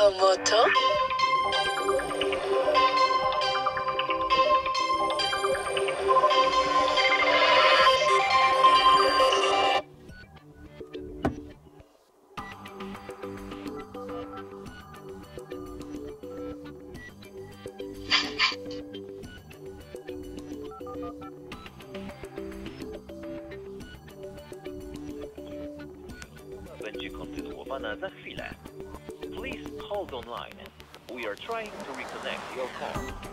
Miyamoto? będzie kontynuowana za chwilę. Please hold online. We are trying to reconnect your call.